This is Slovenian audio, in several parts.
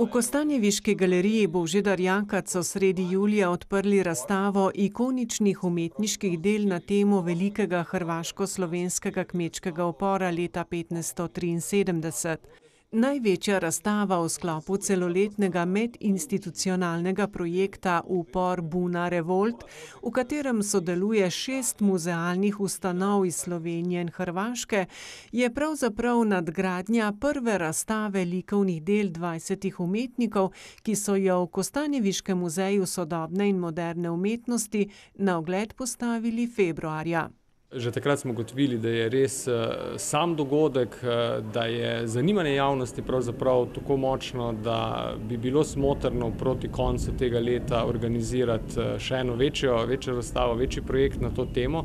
V Kostanjeviški galeriji Božidar Jankac so sredi julija odprli razstavo ikoničnih umetniških del na temo velikega hrvaško-slovenskega kmečkega upora leta petnajststo triinsedemdeset. Največja razstava v sklopu celoletnega medinstitucionalnega projekta Upor, buna, revolt, v katerem sodeluje šest muzealnih ustanov iz Slovenije in Hrvaške, je pravzaprav nadgradnja prve razstave likovnih del dvajsetih umetnikov, ki so jo v kostanjeviškem muzeju sodobne in moderne umetnosti na ogled postavili februarja. Že takrat smo ugotovili, da je res, sam dogodek, da je zanimanje javnosti tako močno, da bi bilo smotrno proti koncu tega leta organizirati, še eno večjo, večjo razstavo, večji projekt na to temo.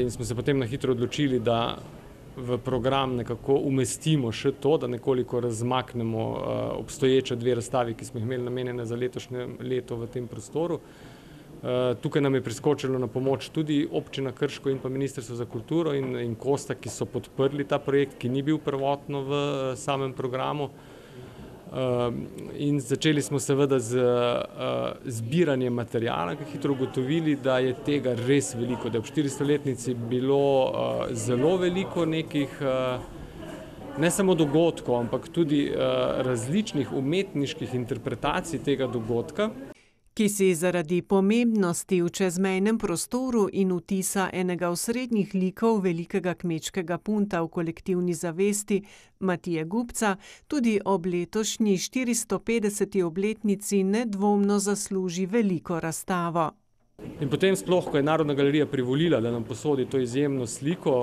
in smo se potem na hitro odločili, da v program nekako umestimo še to, da nekoliko razmaknemo, obstoječi dve razstavi, ki smo jih imeli namenjeni za letošnje leto v tem prostoru. Tukaj nam je priskočila na pomoč tudi Občina Krško in pa Ministrstvo za kulturo in, in Kosta, ki so podprli ta projekt, ki ni bil prvotno v samem programu. in začeli smo seveda z, zbiranjem materiala, hitro ugotovili, da je tega res veliko, da je ob štiristoletnici bilo, zelo veliko nekih, ne samo dogodkov, ampak tudi, različnih umetniških interpretacij tega dogodka. Ki si zaradi pomembnosti v čezmejnem prostoru in vtisa enega osrednjih likov velikega kmečkega punta v kolektivni zavesti, Matije Gubca, tudi ob letošnji štiristopetdeseti obletnici nedvomno zasluži veliko razstavo. In potem sploh, ko je Narodna galerija privolila, da nam posodi to izjemno sliko,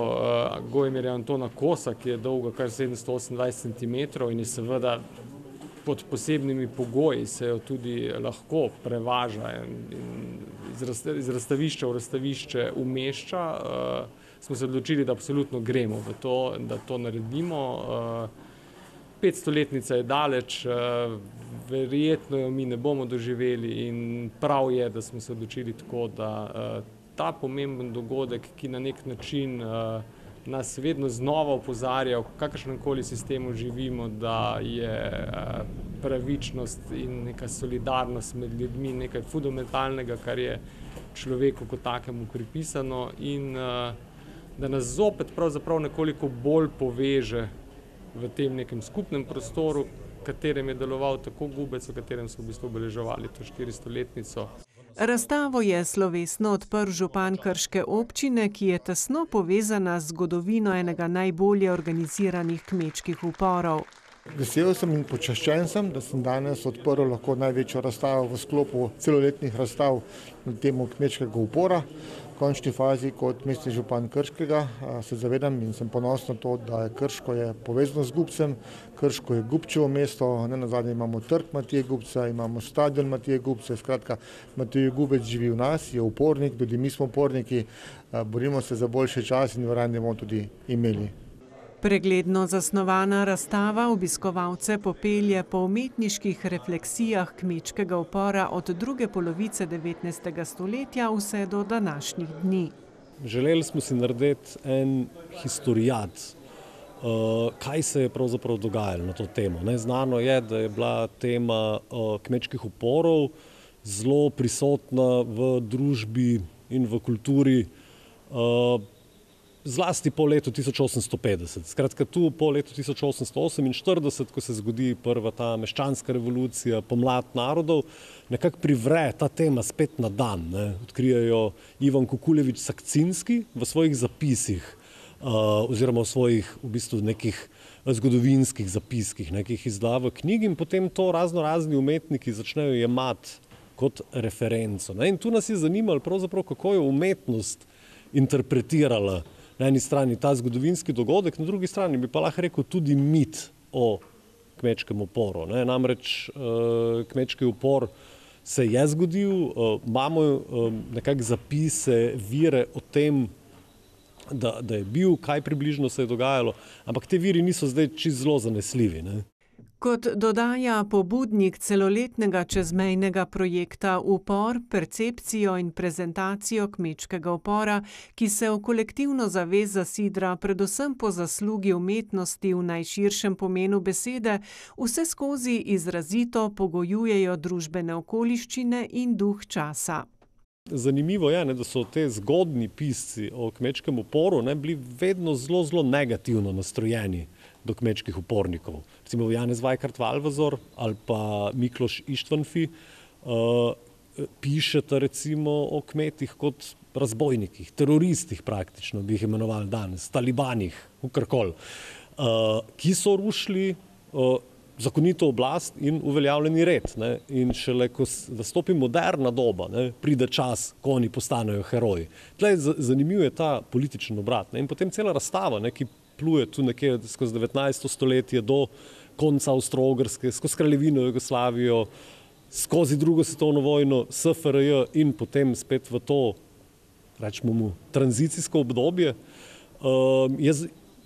Gojmirja Antona Kosa, ki je dolga kar sedemsto osemindvajset centimetrov in je seveda pod posebnimi pogoji se jo tudi lahko prevaža in iz iz razstavišča v razstavišče umešča, smo se odločili, da absolutno gremo v to, da to naredimo, petstoletnica je daleč, verjetno je mi ne bomo doživeli in prav je, da smo se odločili tako, da, ta pomemben dogodek, ki na neki način, nas vedno znova opozarja, v kakršnemkoli sistemu živimo, da je, pravičnost in neka solidarnost med ljudmi nekaj fundamentalnega, kar je človeku kot takemu pripisano, in, da nas zopet pravzaprav nekoliko bolj poveže v tem nekem skupnem prostoru, v katerem je deloval tako Gubec, v katerem so v bistvu obeleževali to štiristoletnico. Razstavo je slovesno odprl župan krške občine, ki je tesno povezana z zgodovino enega najbolje organiziranih kmečkih uporov. Vesel sem in počaščen sem, da sem danes odprl lahko največjo razstavo v sklopu celoletnih razstav na temo kmečkega upora. Končni fazi kot mestni župan Krškega, se zavedam in sem ponosen na to, da je Krško je povezano z Gubcem, Krško je Gubčevo mesto, nenazadnje imamo Trg Matije Gubca, imamo stadion Matije Gubca, skratka, Matej Gubec živi v nas, je upornik, tudi mi smo uporniki, borimo se za boljši čas in verjamem, da bomo tudi imeli. Pregledno zasnovana razstava obiskovalce popelje po umetniških refleksijah kmečkega upora od druge polovice devetnajstega stoletja vse do današnjih dni. Želeli smo si narediti en historiat, kaj se je pravzaprav dogajalo na to temo, ne, znano je, da je bila tema, kmečkih uporov zelo prisotna v družbi in v kulturi, zlasti po letu tisoč osemsto petdeset, skratka tu po letu tisoč osemsto oseminštirideset, ko se zgodi prva ta meščanska revolucija, pomlad narodov, nekako privre ta tema spet na dan, ne, odkrijejo Ivan Kukuljevič Sakcinski v svojih zapisih, oziroma v svojih v bistvu nekih zgodovinskih zapiskih, ne, ki jih izda v knjigi, in potem to raznorazni umetniki začnejo jemati kot referenco, ne, in tu nas je zanimalo pravzaprav, kako je umetnost interpretirala na eni strani ta zgodovinski dogodek, na drugi strani bi pa lahko rekel tudi mit o kmečkem uporu, ne, namreč, kmečki upor se je zgodil, imamo, nekako zapise, vire o tem, da, da je bil, kaj približno se je dogajalo, ampak ti viri niso zdaj čisto zelo zanesljivi, ne. Kot dodaja pobudnik celoletnega čezmejnega projekta Upor, percepcijo in prezentacijo kmečkega upora, ki se v kolektivno zavez zasidra predvsem po zaslugi umetnosti v najširšem pomenu besede, vse skozi izrazito pogojujejo družbene okoliščine in duh časa. Zanimivo je, ne, da so te zgodni pisci o kmečkem uporu ne, bili vedno zelo, zelo negativno nastrojeni do kmečkih upornikov. Recimo Janez Vajkart Valvazor ali pa Mikloš Ištvanfi uh, pišeta recimo o kmetih kot razbojnikih, teroristih praktično bi jih imenovali danes, talibanih, ukrkol, uh, ki so rušili uh, zakonito oblast in uveljavljeni red. Ne? In šele, ko nastopi moderna doba, ne, pride čas, ko oni postanejo heroji. Tlej zanimiv je ta političen obrat. Ne? In potem cela razstava, ne, ki pluje tu nekje skozi 19. stoletje do konca Avstro-Ogrske, skozi kraljevino Jugoslavijo, skozi drugo svetovno vojno, SFRJ in potem spet v to, rečemo mu, tranzicijsko obdobje, um, je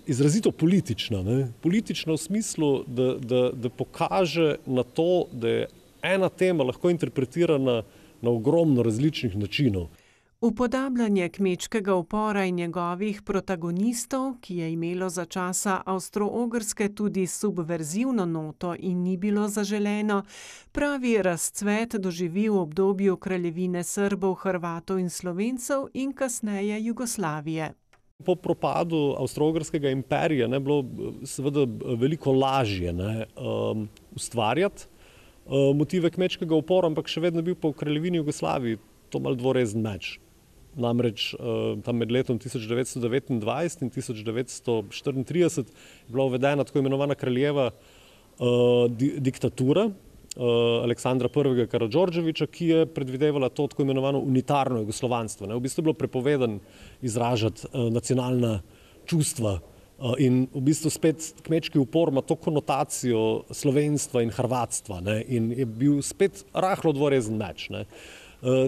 izrazito politična. Ne? Politična v smislu, da, da, da pokaže na to, da je ena tema lahko interpretirana na ogromno različnih načinov. Upodabljanje kmečkega upora in njegovih protagonistov, ki je imelo za časa Avstro-Ogrske tudi subverzivno noto in ni bilo zaželeno, pravi razcvet doživi v obdobju kraljevine Srbov, Hrvatov in Slovencev in kasneje Jugoslavije. Po propadu Avstro-Ogrskega imperija je bilo seveda veliko lažje ne, um, ustvarjati uh, motive kmečkega upora, ampak še vedno bil po kraljevini Jugoslaviji to mal dvorezen meč. Namreč uh, tam med letom 1929 in 1934 je bila uvedena tako imenovana kraljeva uh, di diktatura, uh, Aleksandra I. Karadžorđeviča, ki je predvidevala to tako imenovano unitarno jugoslovanstvo. Ne. V bistvu je bilo prepovedan izražati uh, nacionalna čustva uh, in v bistvu spet kmečki upor ima to konotacijo slovenstva in hrvatstva ne. in je bil spet rahlo dvorezen meč. Uh,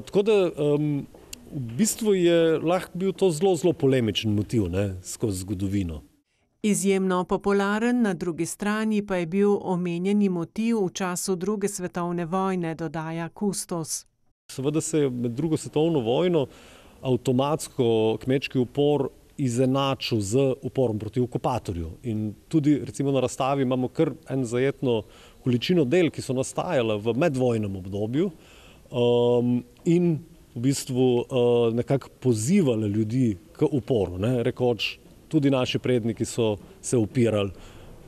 tako da um, v bistvu je lahko bil to zelo, zelo polemičen motiv ne, skozi zgodovino. Izjemno popularen, na drugi strani pa je bil omenjeni motiv v času druge svetovne vojne, dodaja Kustos. Seveda se je med drugo svetovno vojno avtomatsko kmečki upor izenačil z uporom proti okupatorju. In tudi recimo na razstavi imamo kar en zajetno količino del, ki so nastajale v medvojnem obdobju um, in v bistvu uh, nekako pozivale ljudi k uporu, ne, rekoč, tudi naši predniki so se upirali,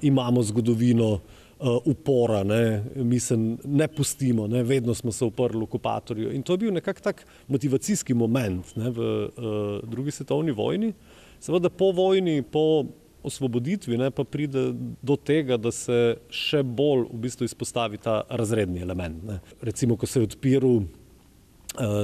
imamo zgodovino uh, upora, ne, mi se ne pustimo, ne, vedno smo se uprli okupatorju. In to je bil nekak tak motivacijski moment ne, v uh, drugi svetovni vojni. Seveda po vojni, po osvoboditvi, ne, pa pride do tega, da se še bolj v bistvu izpostavi ta razredni element. Ne. Recimo, ko se je odpiral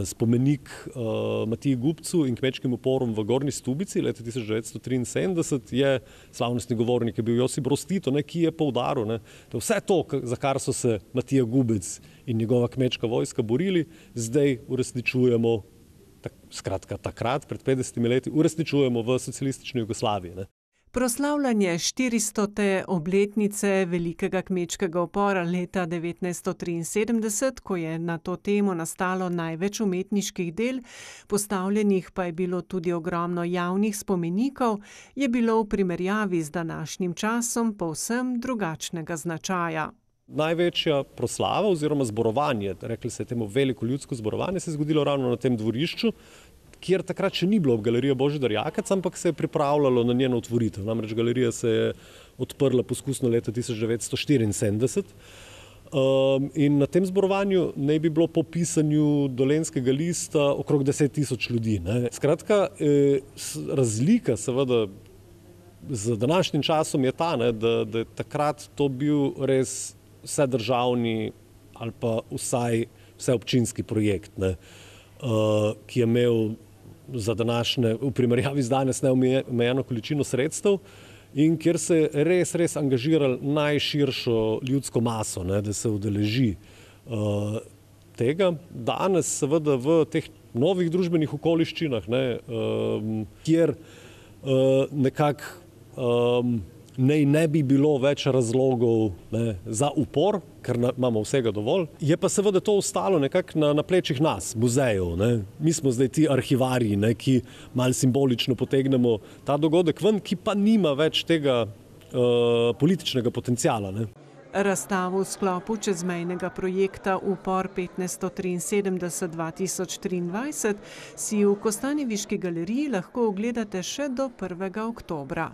spomenik uh, Matiji Gupcu in kmečkim uporom v Gorni Stubici leta 1973 je slavnostni govornik je bil Josip Rostito, ne, ki je poudaril, ne, da vse to, za kar so se Matija Gubec in njegova kmečka vojska borili, zdaj uresničujemo, tak, skratka takrat, pred 50 leti, uresničujemo v socialistični Jugoslaviji. Ne. Proslavljanje 400. obletnice velikega kmečkega upora leta 1973, ko je na to temo nastalo največ umetniških del, postavljenih pa je bilo tudi ogromno javnih spomenikov, je bilo v primerjavi z današnjim časom povsem drugačnega značaja. Največja proslava oziroma zborovanje, rekli se temu veliko ljudsko zborovanje, se je zgodilo ravno na tem dvorišču, kjer takrat še ni bilo galerije Božidar Jakac, ampak se je pripravljalo na njeno otvoritev. Namreč galerija se je odprla poskusno leta 1974. Um, in na tem zborovanju naj bi bilo po pisanju dolenskega lista okrog 10 tisoč ljudi. Ne. Skratka, eh, razlika seveda z današnjim časom je ta, ne, da, da je takrat to bil res vse državni ali pa vsaj vse občinski projekt, ne, uh, ki je imel za današnje, v primerjavi z danes, neomejeno količino sredstev. In kjer se je res, res angažirali najširšo ljudsko maso, ne, da se udeleži uh, tega. Danes, seveda, v teh novih družbenih okoliščinah, ne, um, kjer uh, nekako um, naj ne bi bilo več razlogov ne, za upor, ker na, imamo vsega dovolj. Je pa seveda to ostalo nekako na, na plečih nas, muzejev. Ne. Mi smo zdaj ti arhivarji, ne, ki mal simbolično potegnemo ta dogodek ven, ki pa nima več tega uh, političnega potencijala. Ne. Razstavo v sklopu čezmejnega projekta Upor 1573-2023 si v Kostanjeviški galeriji lahko ogledate še do 1. oktobra.